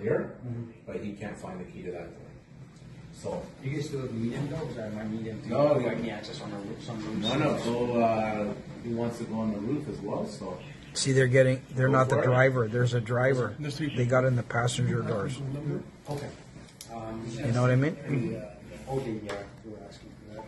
clear, mm-hmm. but he can't find the key to that thing. So, You guys do have medium though, Is I my medium too. No, I we- can access on the roof, some roofs. no, no, so, uh, he wants to go on the roof as well, so. See, they're getting, they're Go not the it. driver. There's a driver. They got in the passenger doors. Okay. Um, You know what I mean? the, Oh, yeah, you were asking for that.